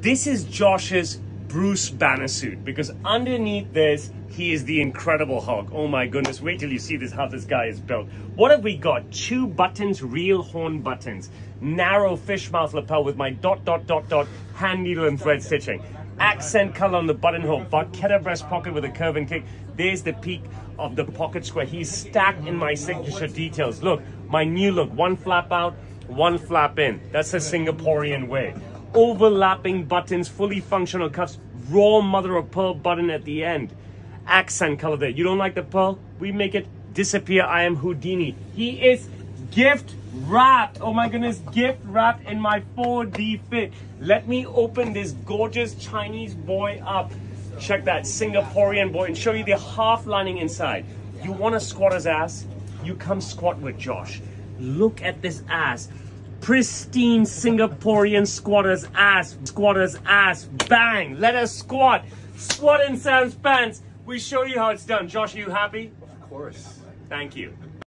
This is Josh's Bruce Banner suit because underneath this, he is the Incredible Hulk. Oh my goodness, wait till you see this how this guy is built. What have we got? Two buttons, real horn buttons. Narrow fish mouth lapel with my dot, dot, dot, dot hand needle and thread stitching. Accent color on the buttonhole. Barchetta breast pocket with a curve and kick. There's the peak of the pocket square. He's stacked in my signature details. Look, my new look. One flap out, one flap in. That's a Singaporean way overlapping buttons, fully functional cuffs, raw mother of pearl button at the end. Accent color there. You don't like the pearl? We make it disappear. I am Houdini. He is gift wrapped. Oh my goodness, gift wrapped in my 4D fit. Let me open this gorgeous Chinese boy up. Check that Singaporean boy and show you the half lining inside. You want a squatter's ass? You come squat with Josh. Look at this ass pristine Singaporean squatter's ass, squatter's ass, bang, let us squat, squat in Sam's pants. We show you how it's done. Josh, are you happy? Of course. Thank you.